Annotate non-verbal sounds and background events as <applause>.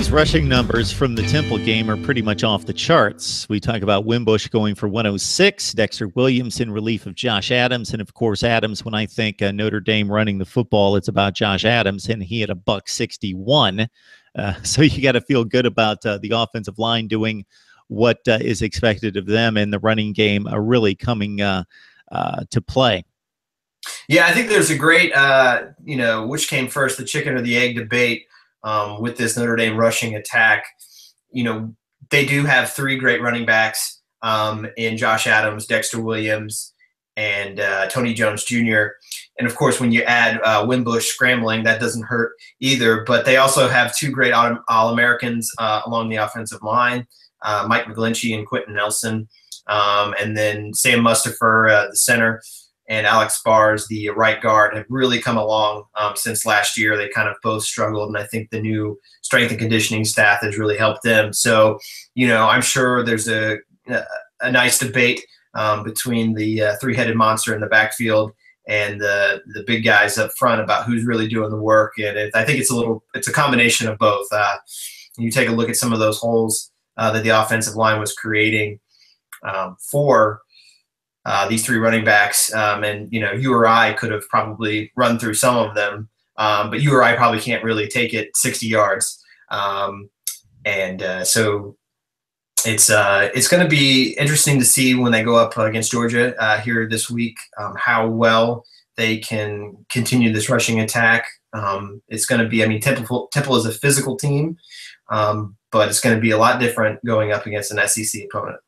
those rushing numbers from the Temple game are pretty much off the charts. We talk about Wimbush going for 106, Dexter Williams in relief of Josh Adams, and of course Adams. When I think uh, Notre Dame running the football, it's about Josh Adams, and he had a buck 61. Uh, <laughs> so you got to feel good about uh, the offensive line doing what uh, is expected of them, and the running game uh, really coming uh, to play. Yeah, I think there's a great, you know, which came first, the chicken or the egg debate um, with this Notre Dame rushing attack. You know, they do have three great running backs um, in Josh Adams, Dexter Williams, and uh, Tony Jones Jr. And of course, when you add uh, Wimbush scrambling, that doesn't hurt either. But they also have two great All Americans uh, along the offensive line uh, Mike McGlinchey and Quenton Nelson. Um, and then Sam Mustipher, uh, the center and Alex Bars, the right guard, have really come along um, since last year. They kind of both struggled, and I think the new strength and conditioning staff has really helped them. So, you know, I'm sure there's a a, nice debate um, between the uh, three-headed monster in the backfield and the the big guys up front about who's really doing the work. And it, I think it's a little it's a combination of both. Uh, you take a look at some of those holes uh, that the offensive line was creating um, for uh, these three running backs. Um, and, you know, you or I could have probably run through some of them, um, but you or I probably can't really take it 60 yards. Um, and uh, so it's uh, it's going to be interesting to see when they go up against Georgia uh, here this week um, how well they can continue this rushing attack. Um, it's going to be, I mean, Temple, Temple is a physical team, um, but it's going to be a lot different going up against an SEC opponent.